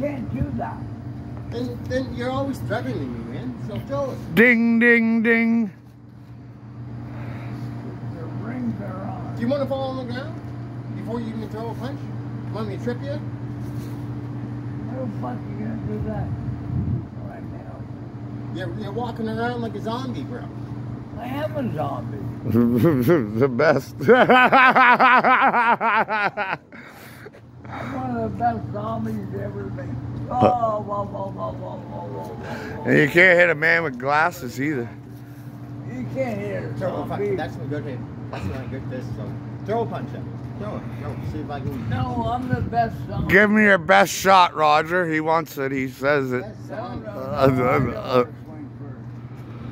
can't do that. Then, then you're always threatening me, man. So throw it. Ding, ding, ding. The rings are on. Do you want to fall on the ground before you even throw a punch? Want me to trip you? How the fuck you gonna do that right now? You're, you're walking around like a zombie, bro. I am a zombie. the best. I'm one of the best zombies ever made. Oh, whoa, whoa, whoa, whoa, whoa, whoa, whoa, and you can't hit a man with glasses either. You can't hit a Throw a punch. zombie. That's a good hit. That's not a good fist. So throw a punch at me. Throw it. Throw. See if I can. No, I'm the best zombie. Give me your best shot, Roger. He wants it. He says it. Yes, No, son. no, no, Uh, I don't uh, uh.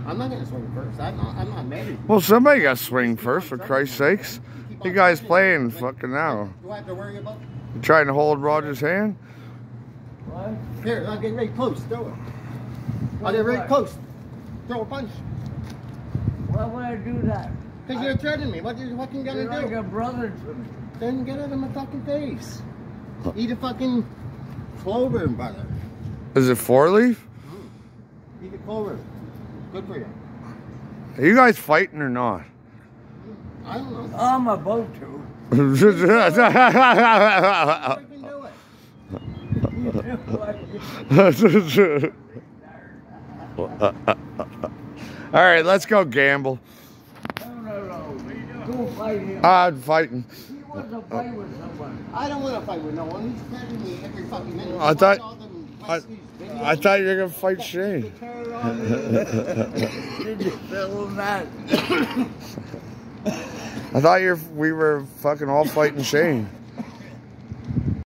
I'm not gonna swing first. I'm not. I'm not mad. Well, somebody got to swing first, for Christ's sakes. You guys playing fucking now. Do I have to worry about? You trying to hold Roger's hand? What? Here, I'll get very close. Throw it. I'll get very close. Throw a punch. Why would I do that? Cause you're threatening me. What you fucking gonna You're like do? a brother to me. Then get out of my fucking face. Eat a fucking clover, brother. Is it four leaf? Hmm. Eat a clover. Good for you. Are you guys fighting or not? I don't know. I'm about to. Freaking do it. All right, let's go gamble. No, no, no. Fight. I'm fighting. he wants to fight with someone. I don't want to fight with no one. He's threatening me every fucking minute. I thought- Watch all them I, I thought you were gonna fight Shane. I thought you we were fucking all fighting Shane.